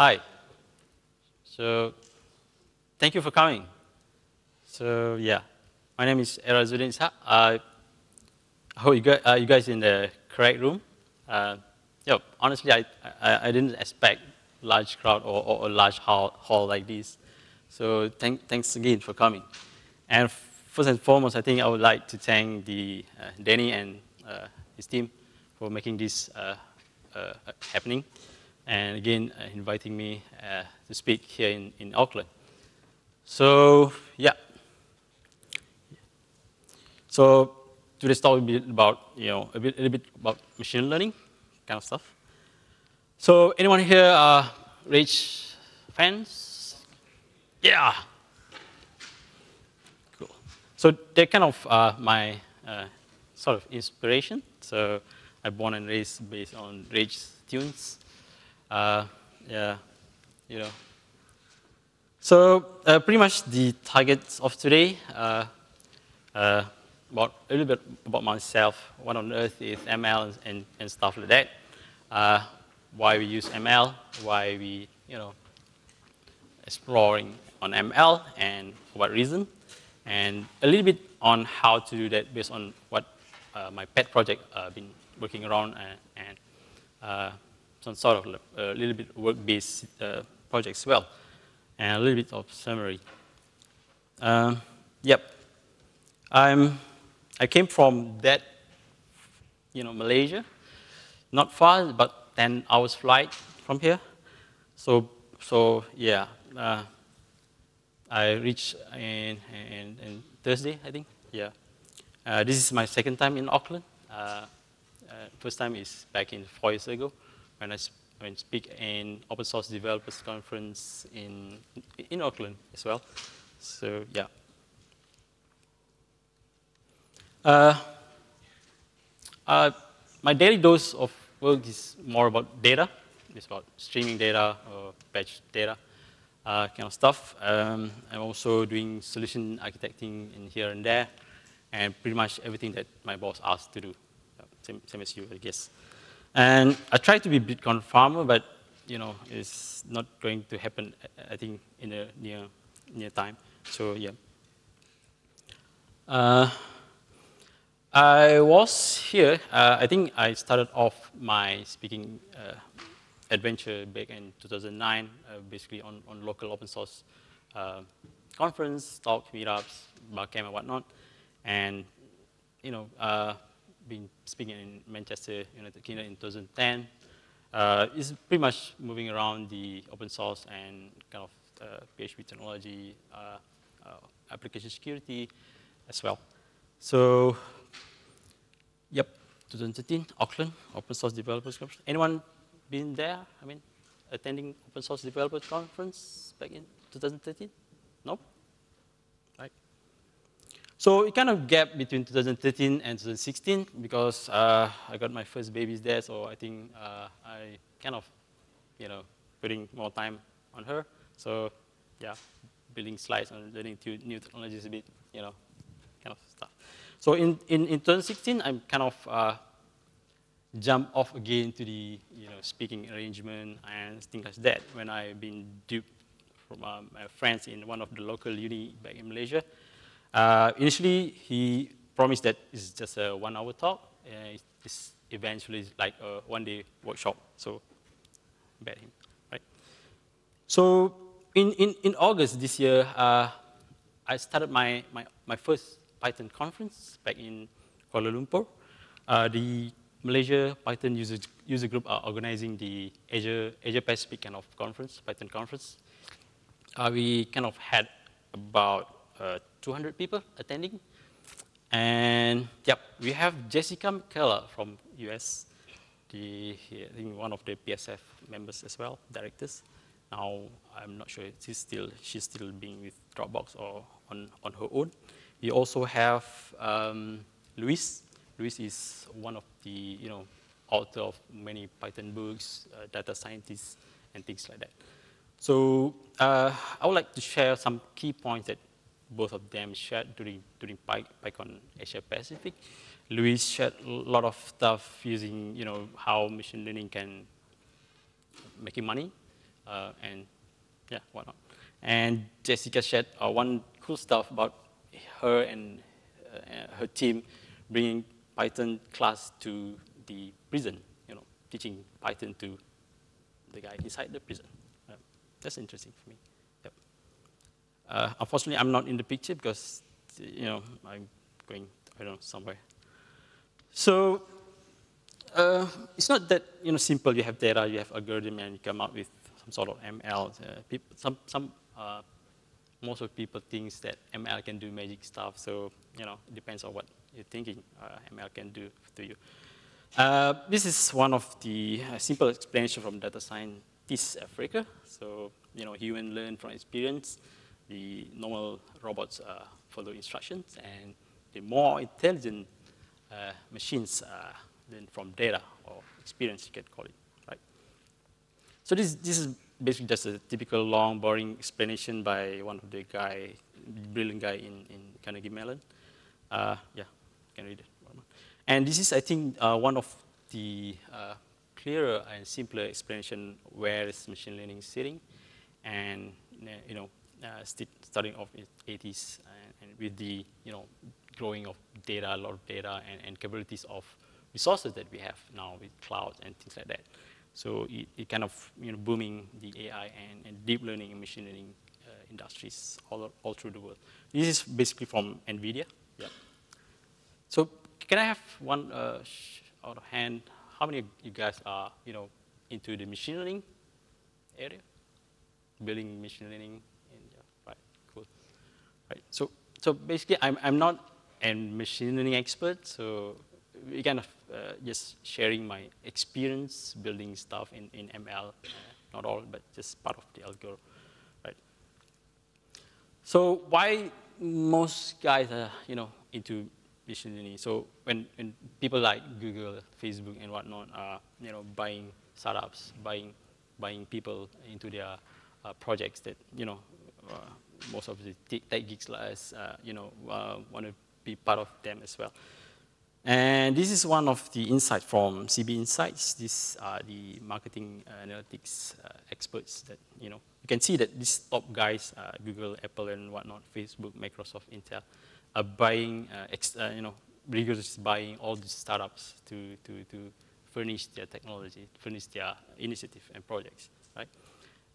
Hi. So, thank you for coming. So, yeah, my name is Errazudin Ishak. Uh, I hope you guys, uh, you guys in the correct room. Uh, yeah, honestly, I, I, I, didn't expect large crowd or, or a large hall, hall like this. So, thank, thanks again for coming. And first and foremost, I think I would like to thank the uh, Danny and uh, his team for making this uh, uh, happening and again uh, inviting me uh, to speak here in, in Auckland. So yeah. So today's talk will be about, you know, a, bit, a little bit about machine learning kind of stuff. So anyone here are Rage fans? Yeah. Cool. So they're kind of uh, my uh, sort of inspiration. So I'm born and raised based on Rage tunes. Uh, yeah, you know. So uh, pretty much the targets of today, uh, uh, about a little bit about myself. What on earth is ML and, and stuff like that. Uh, why we use ML, why we, you know, exploring on ML and for what reason, and a little bit on how to do that based on what uh, my pet project uh, been working around and, and some sort of a little bit work-based uh, project as well, and a little bit of summary. Um, yep, I'm, I came from that, you know, Malaysia, not far, but 10 hours flight from here. So, so yeah, uh, I reached in, in, in, Thursday, I think, yeah. Uh, this is my second time in Auckland. Uh, uh first time is back in four years ago when I, when speak in open source developers conference in, in Auckland as well. So yeah. Uh, uh, my daily dose of work is more about data. It's about streaming data or batch data uh, kind of stuff. Um, I'm also doing solution architecting in here and there, and pretty much everything that my boss asked to do. Same, same as you, I guess. And I try to be Bitcoin farmer, but you know, it's not going to happen, I think, in the near, near time. So yeah. Uh, I was here, uh, I think I started off my speaking uh, adventure back in 2009, uh, basically on, on local open source uh, conference, talk, meetups, barcamp and whatnot. And, you know, uh, been speaking in Manchester, United Kingdom in 2010. Uh, it's pretty much moving around the open source and kind of uh, PHP technology, uh, uh, application security as well. So, yep, 2013, Auckland, Open Source Developers Conference. Anyone been there? I mean, attending Open Source Developers Conference back in 2013? Nope. So it kind of gap between 2013 and 2016 because uh, I got my first babies there, so I think uh, I kind of, you know, putting more time on her. So yeah, building slides and learning new technologies a bit, you know, kind of stuff. So in, in, in 2016, I'm kind of uh, jump off again to the, you know, speaking arrangement and things like that when I've been duped from uh, my friends in one of the local uni back in Malaysia. Uh, initially, he promised that it's just a one-hour talk. Uh, it's eventually like a one-day workshop. So, bet him, right? So, in, in, in August this year, uh, I started my, my, my first Python conference back in Kuala Lumpur. Uh, the Malaysia Python user, user group are organizing the Asia, Asia Pacific kind of conference, Python conference. Uh, we kind of had about 200 people attending. And yep, we have Jessica McKellar from US, the, I think one of the PSF members as well, directors. Now, I'm not sure she's still, she's still being with Dropbox or on, on her own. We also have um, Luis. Luis is one of the, you know, author of many Python books, uh, data scientists, and things like that. So uh, I would like to share some key points that both of them shared during, during PyCon Asia Pacific. Luis shared a lot of stuff using, you know, how machine learning can making money. uh, and yeah, whatnot. And Jessica shared uh, one cool stuff about her and uh, her team bringing Python class to the prison, you know, teaching Python to the guy inside the prison. That's interesting for me. Uh, unfortunately, I'm not in the picture because, you know, I'm going, I don't know, somewhere. So uh, it's not that, you know, simple. You have data, you have algorithm, and you come up with some sort of ML. Uh, people, some, some uh, most of people think that ML can do magic stuff. So, you know, it depends on what you're thinking uh, ML can do to you. Uh, this is one of the simple explanation from data scientist Africa. So, you know, human learn from experience. The normal robots uh, follow instructions, and the more intelligent uh, machines learn from data or experience, you can call it, right? So this, this is basically just a typical long, boring explanation by one of the guy, brilliant guy in, in Carnegie Mellon. Uh, yeah, can read it. And this is, I think, uh, one of the uh, clearer and simpler explanation where is machine learning sitting, and you know, uh, starting off in 80s and, and, with the you know growing of data, a lot of data, and, and capabilities of resources that we have now with cloud and things like that. So it, it kind of you know, booming the AI and, and deep learning and machine learning uh, industries all, all through the world. This is basically from NVIDIA. Yeah. So can I have one uh, out of hand? How many of you guys are you know into the machine learning area? Building machine learning. In, yeah, right. Cool. Right. So so basically, I'm I'm not a machine learning expert. So we kind of uh, just sharing my experience building stuff in, in ML, uh, not all, but just part of the algorithm, right? So why most guys are, you know, into machine learning? So when, when people like Google, Facebook, and whatnot are, you know, buying startups, buying, buying people into their uh, projects that, you know, uh, most of the tech geeks like us, uh, you know, uh, want to be part of them as well. And this is one of the insights from CB Insights. These are the marketing analytics uh, experts that, you know, you can see that these top guys, uh, Google, Apple, and whatnot, Facebook, Microsoft, Intel, are buying, uh, uh, you know, rigorously buying all these startups to, to, to furnish their technology, furnish their initiative and projects, right?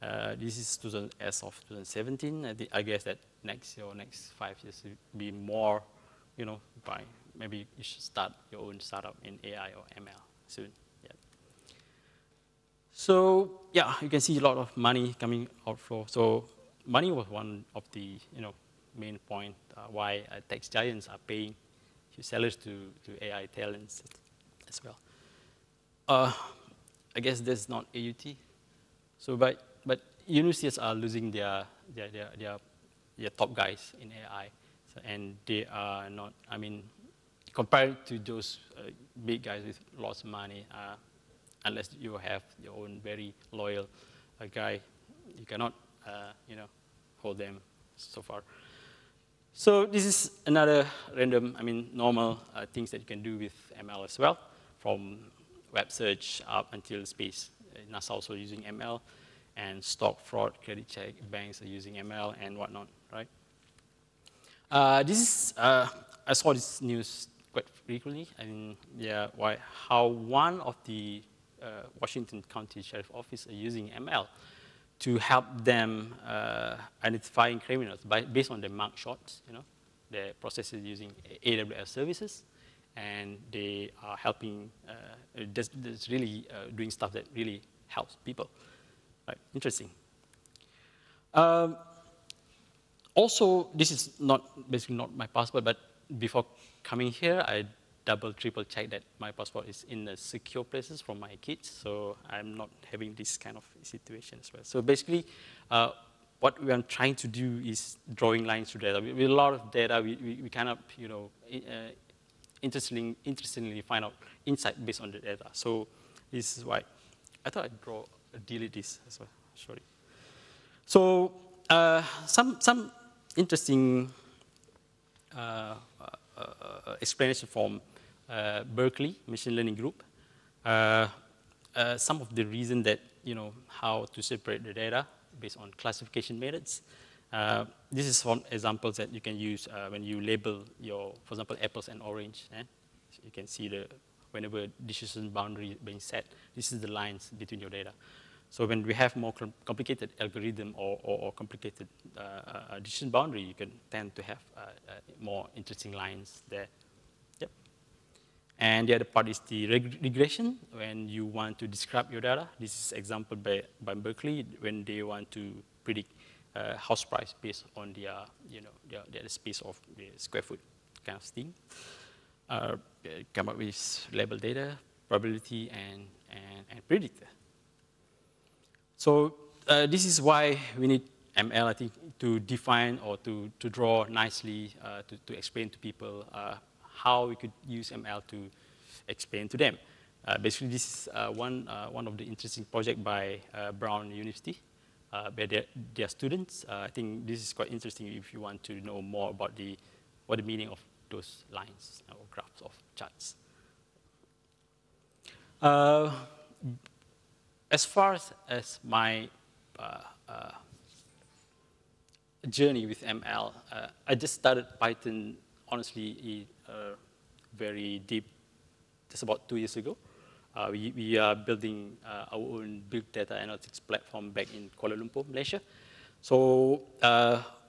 Uh, this is 2000, as of 2017. I guess that next year or next five years will be more, you know, by maybe you should start your own startup in AI or ML soon. Yeah. So yeah, you can see a lot of money coming outflow. So money was one of the you know main point uh, why uh, tech giants are paying sellers to, to AI talents as well. Uh, I guess that's not AUT. So but but universities are losing their their their, their, their top guys in AI. So, and they are not, I mean, compared to those uh, big guys with lots of money, uh, unless you have your own very loyal uh, guy, you cannot, uh, you know, hold them so far. So this is another random, I mean, normal uh, things that you can do with ML as well, from web search up until space. Uh, NASA also using ML, and stock fraud, credit check, banks are using ML and whatnot, right? this is, I saw this news quite frequently. I mean, yeah, why, how one of the uh, Washington County Sheriff Office are using ML to help them uh, identifying criminals by, based on their mug shots, you know. The process is using AWS services, and they are helping, uh, that's really uh, doing stuff that really helps people. Right, interesting. Um, also, this is not basically not my passport, but before coming here, I double, triple check that my passport is in the secure places for my kids, so I'm not having this kind of situation as well. So basically, uh, what we are trying to do is drawing lines through data. With, a lot of data, we, we, we kind of, you know, uh, interestingly, interestingly find out insight based on the data. So this is why I thought I'd draw, delete this as well, sorry. So uh, some, some interesting uh, uh, explanation from uh, Berkeley Machine Learning Group. Uh, some of the reason that you know, how to separate the data based on classification methods. Uh, this is some examples that you can use uh, when you label your, for example, apples and orange. Eh? you can see the, whenever decision boundary being set, this is the lines between your data. So when we have more complicated algorithm or, or, or complicated uh, uh, decision boundary, you can tend to have uh, uh, more interesting lines there. Yep. And the other part is the reg regression, when you want to describe your data. This is example by, by Berkeley, when they want to predict uh, house price based on the, you know, the, the space of the square foot kind of thing. Uh, come up with label data, probability, and, and, and predictor. So uh, this is why we need ML, I think, to define or to, to draw nicely, uh, to, to explain to people uh, how we could use ML to explain to them. Uh, basically, this is uh, one, uh, one of the interesting projects by Brown University, by their, their students. I think this is quite interesting if you want to know more about the, what the meaning of those lines or graphs of charts as far as, my uh, uh, journey with ML, uh, I just started Python, honestly, uh, very deep, just about two years ago. Uh, we, we are building uh, our own big data analytics platform back in Kuala Lumpur, Malaysia. So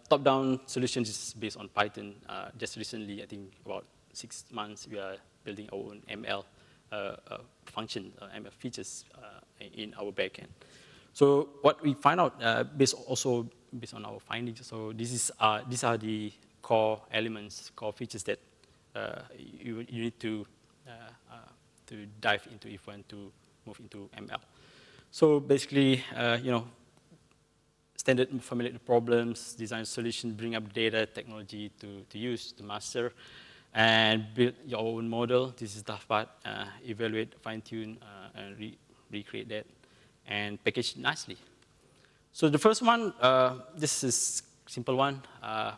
top-down solutions is based on Python. just recently, I think about six months, we are building our own ML function, ML features in our backend. So what we find out uh, based also based on our findings, so this is, uh, these are the core elements, core features that uh, you, you need to, uh, uh, to dive into if you want to move into ML. So basically, uh, you know, standard formulate problems, design solution, bring up data, technology to, to use, to master, and build your own model. This is the part, evaluate, fine tune, and recreate that, and package nicely. So the first one, uh, this is simple one. Uh,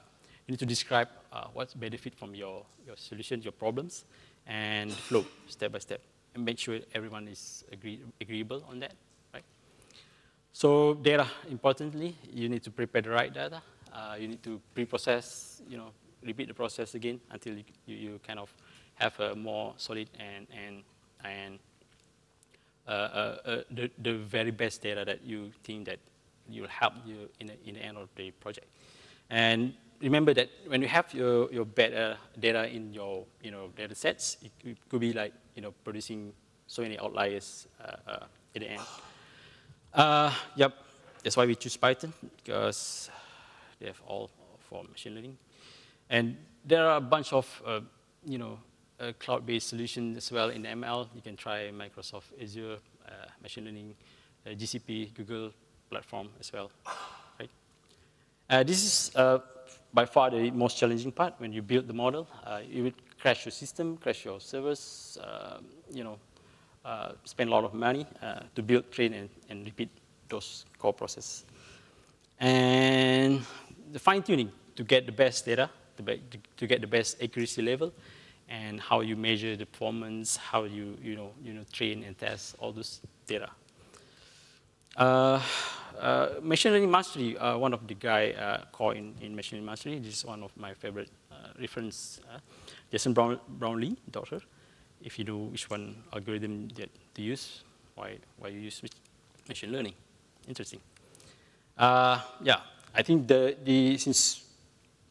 you need to describe uh, what's benefit from your, your solution, your problems, and flow step by step, and make sure everyone is agree, agreeable on that, right? So data, importantly, you need to prepare the right data. Uh, you need to pre-process, you know, repeat the process again until you, you, kind of have a more solid and, and, and uh, uh, uh, the, the very best data that you think that will help you in the, in the end of the project. And remember that when you have your, your better data in your you know, data sets, it, it could be like you know, producing so many outliers uh, uh, in the end. Uh, yep, that's why we choose Python, because they have all for machine learning. And there are a bunch of you know, a cloud-based solutions as well in ML. You can try Microsoft Azure, uh, machine learning, uh, GCP, Google platform as well. Right? Uh, this is uh, by far the most challenging part when you build the model. Uh, you would crash your system, crash your servers, uh, you know, spend a lot of money to build, train, and, and repeat those core processes. And the fine-tuning to get the best data, to, to get the best accuracy level, and how you measure the performance, how you, you, know, you know, train and test all this data. Uh, uh, machine learning mastery, uh, one of the guy uh, core in, in machine learning mastery, this is one of my favorite uh, reference, uh, Jason Brown, Brownlee, doctor. If you know which one algorithm that to use, why, why you use machine learning. Interesting. Uh, yeah, I think the, the, since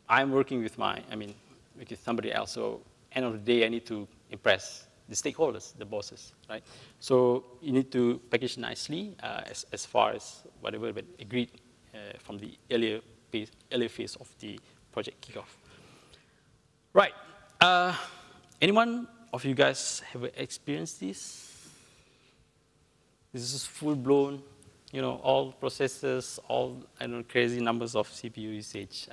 I'm working with my, I mean, with somebody else, so end of the day, I need to impress the stakeholders, the bosses, right? So you need to package nicely uh, as, as far as whatever been agreed uh, from the earlier phase, earlier phase of the project kickoff. Right. Uh, anyone of you guys have experienced this? This is full-blown, you know, all processors, all I don't know, crazy numbers of CPU usage.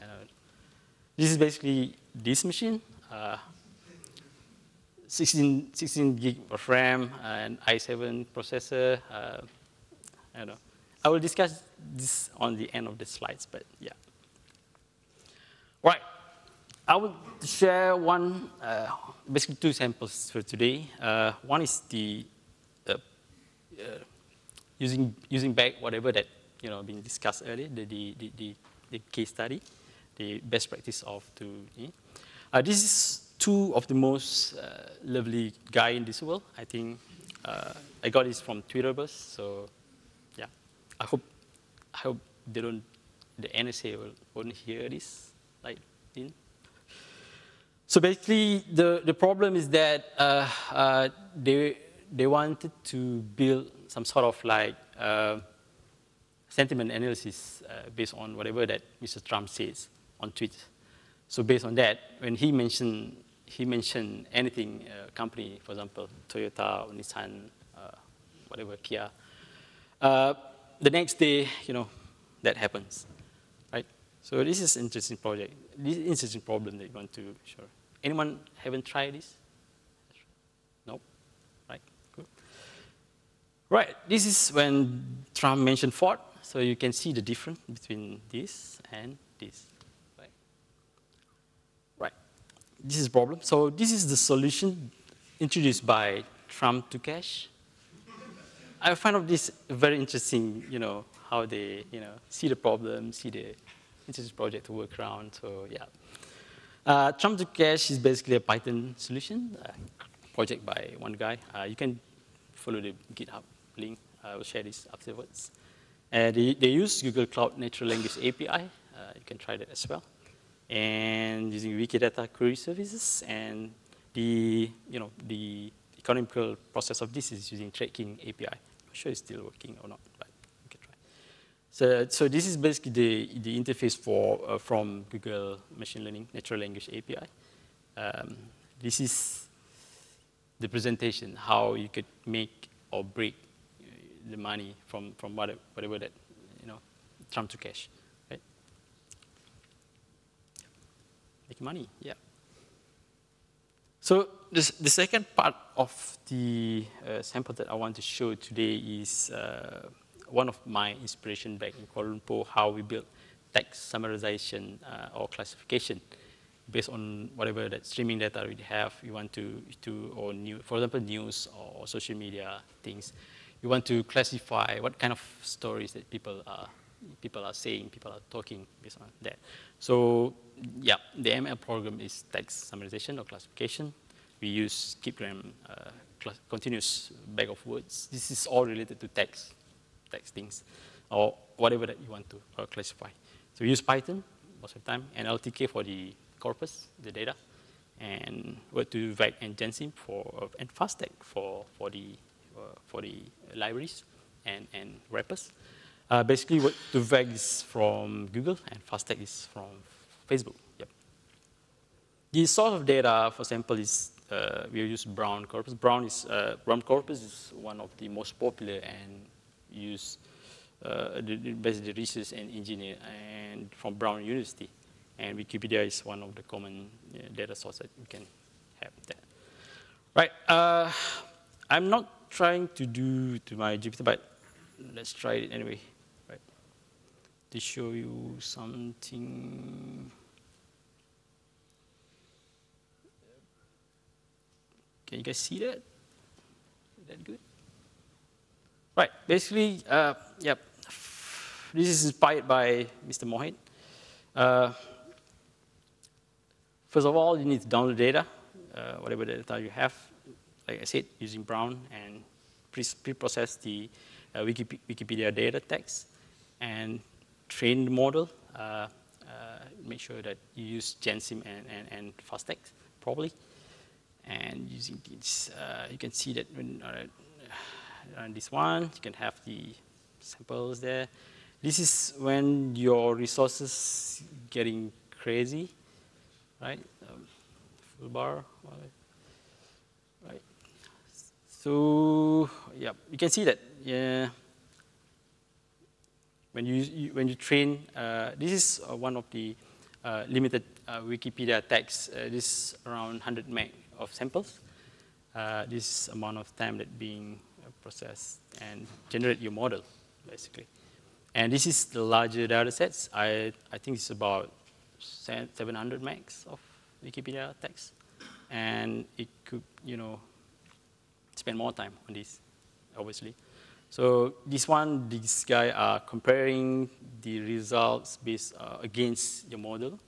This is basically this machine. Uh, 16, 16 gig of RAM and i7 processor. Uh, I don't know. I will discuss this on the end of the slides, but yeah. Right. I will share one, uh, basically two samples for today. Uh, one is the uh, uh using, using back whatever that, you know, been discussed earlier, the, the, the, the, the case study, the best practice of to, uh, this is two of the most uh, lovely guy in this world. I think uh, I got this from Twitterverse, so yeah. I hope, I hope they don't, the NSA will, won't hear this, like, in. So basically, the, the problem is that uh, uh, they, they wanted to build some sort of like uh, sentiment analysis uh, based on whatever that Mr. Trump says on Twitter. So based on that, when he mentioned, he mentioned anything, uh, company, for example, Toyota Nissan, uh, whatever, Kia, uh, the next day, you know, that happens, right? So this is interesting project. This is interesting problem that you want to show. Anyone haven't tried this? Nope, right, good. Right, this is when Trump mentioned Ford, so you can see the difference between this and this, right? Right, this is a problem. So this is the solution introduced by Trump2Cash. I find this very interesting, you know, how they, you know, see the problem, see the interesting project to work around, so yeah. Uh, Trump2Cash is basically a Python solution, uh, project by one guy. Uh, you can follow the GitHub link. I will share this afterwards. Uh, they, they, use Google Cloud Natural Language API. Uh, you can try that as well. And using Wikidata query services, and the, you know, the economical process of this is using TradeKing API. I'm sure it's still working or not, but you can try. So, so this is basically the, the interface for, uh, from Google Machine Learning Natural Language API. Um, this is the presentation, how you could make or break the money from, from whatever, whatever that, you know, Trump2Cash, right? Make money, yeah. So this, the second part of the uh, sample that I want to show today is uh, one of my inspiration back in Kuala Lumpur, how we build text summarization uh, or classification based on whatever that streaming data we have, you want to, to or new, for example, news or social media things you want to classify what kind of stories that people are, people are saying, people are talking based on that. So yeah, the ML program is text summarization or classification. We use skipgram, uh, continuous bag of words. This is all related to text, text things, or whatever that you want to uh, classify. So we use Python most of the time, NLTK for the corpus, the data, and word2vec and Gensim for, and FastText for, for the uh, for the libraries and, and wrappers. Uh, basically, what the VEG is from Google and FastText is from Facebook. Yep. The source of data, for example, is uh, we use Brown corpus. Brown is uh, Brown corpus is one of the most popular and used uh, the, basically research and engineer and from Brown University. And Wikipedia is one of the common uh, data sources that you can have there. Right. Uh, I'm not trying to do to my Jupyter, but let's try it anyway? To show you something. Can you guys see that? Is that good? Right, basically, uh, yep. This is inspired by Mr. Mohit. Uh, first of all, you need to download data, uh, whatever data you have, like I said, using Brown and pre-process the uh, Wikipedia data text and train the model. Uh, uh, make sure that you use Gensim and, and, and. And using this, uh, you can see that when on this one, you can have the samples there. This is when your resources getting crazy, right? Um, full bar, right? So yeah, you can see that yeah, when you, you when you train, uh, this is uh, one of the uh, limited Wikipedia tags. This is around 100 meg of samples. This amount of time that being processed and generate your model, basically. And this is the larger data sets. I, I think it's about 700 megs of Wikipedia text. And it could, you know, spend more time on this, obviously. So this one, this guy are comparing the results based uh, against your model.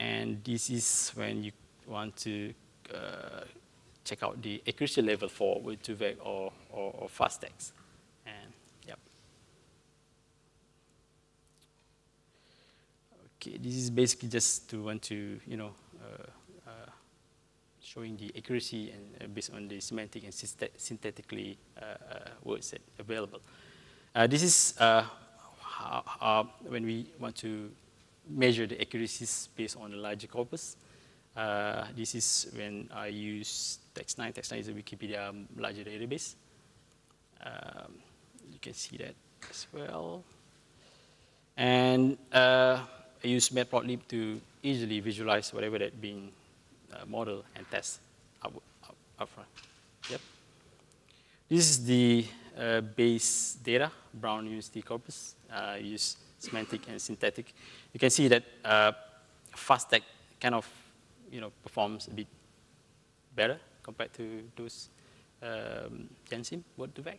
And this is when you want to uh, check out the accuracy level for Word2Vec or, or, or FastText. And yep. Okay, this is basically just to want to, you know, uh, showing the accuracy and uh, based on the semantic and syntactically uh, uh, words that available. this is how, when we want to measure the accuracies based on a larger corpus. Uh, this is when I use Text9. Text9 is a Wikipedia larger database. Um, you can see that as well. And uh, I use Matplotlib to easily visualize whatever that being uh, modeled and test up, front. Yep. This is the uh, base data, Brown University corpus. Uh, use semantic and synthetic. You can see that uh, kind of you know, performs a bit better compared to those um, Gensim Word2Vec.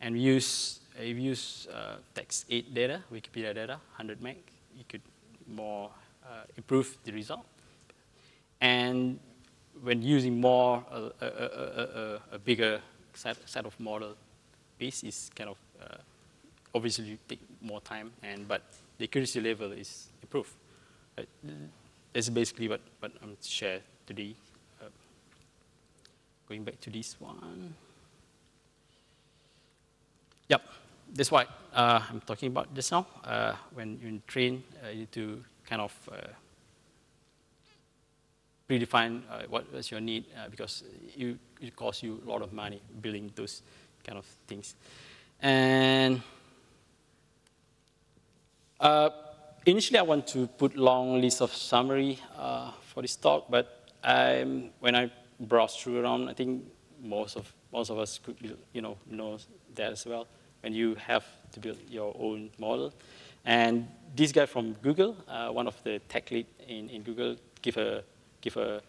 And we use, uh, we use uh, text 8 data, Wikipedia data, 100 meg. You could more uh, improve the result. And when using more, uh, a, a, a, bigger set, set of model base is kind of uh, obviously take more time, and but the accuracy level is improved. That's basically what, what I'm share today. Uh, going back to this one. Yep, that's what uh, I'm talking about just now. Uh, when you train, you need to kind of predefine uh, what is your need because you, it costs you a lot of money building those kind of things. And uh, initially, I want to put long list of summary uh, for this talk, but I'm, when I browse through around, I think most of most of us could, you know, know that as well. When you have to build your own model, and this guy from Google, uh, one of the tech lead in, in Google, give a give a,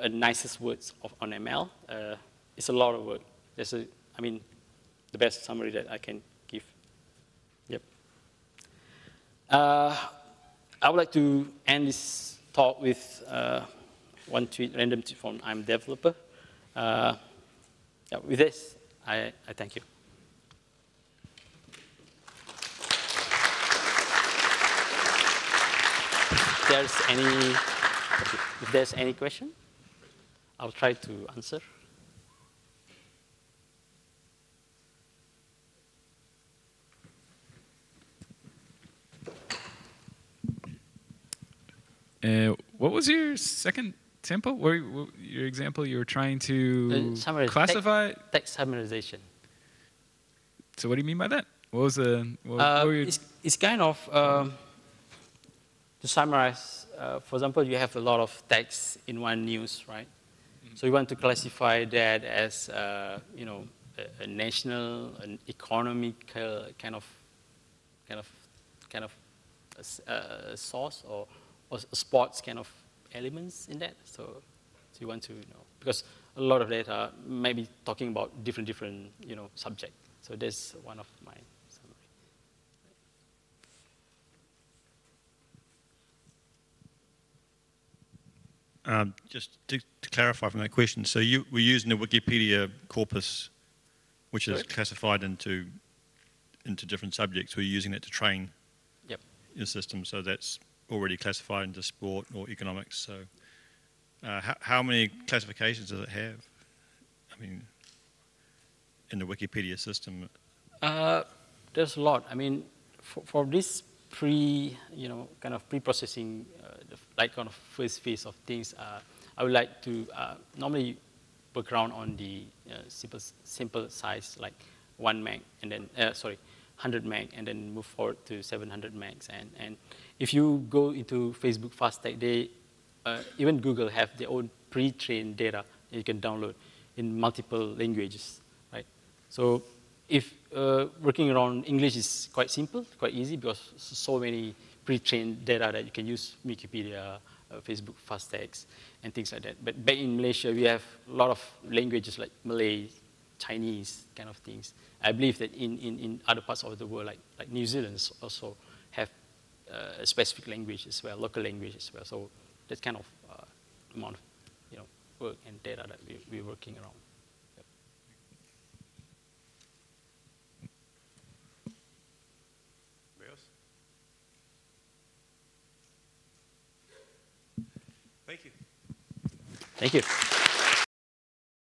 a nicest words of, on ML. Uh, it's a lot of work. There's a, I mean, the best summary that I can give. Yep. Uh, I would like to end this talk with uh, one tweet, random tweet from I'm developer. Uh, yeah, with this, I, I thank you. There's any, if there's any question, I'll try to answer. Uh, what was your second? Where, your example, you were trying to uh, classify text, text summarization. So what do you mean by that? What was the? What, uh, what it's, it's, kind of um, to summarize. Uh, for example, you have a lot of text in one news, right? Mm -hmm. So you want to classify that as uh, you know a, a, national, an economic kind of kind of kind of uh, source or or sports kind of elements in that. So, so you want to, you know, because a lot of data may be talking about different, different, you know, subject. So that's one of my summary. Um, just to, to, clarify from that question, so you were using the Wikipedia corpus, which is classified into into different subjects. We're using it to train yep. your system. So that's already classified into sport or economics. So, uh, how, how, many classifications does it have? I mean, in the Wikipedia system. Uh, there's a lot. I mean, for, for this pre, you know, kind of pre-processing, like kind of first phase of things, uh, I would like to uh, normally work around on the uh, simple, simple size, like one meg, and then sorry, 100 meg, and then move forward to 700 megs, and and if you go into Facebook FastText, they, uh, even Google have their own pre-trained data you can download in multiple languages, right? So if uh, working around English is quite simple, quite easy because so many pre-trained data that you can use Wikipedia, uh, Facebook FastText, and things like that. But back in Malaysia, we have a lot of languages like Malay, Chinese kind of things. I believe that in, in, in other parts of the world, like, like New Zealand also have uh, a specific language as well, local language as well. So that's kind of uh, amount of you know, work and data that we, we're working around. Thank you.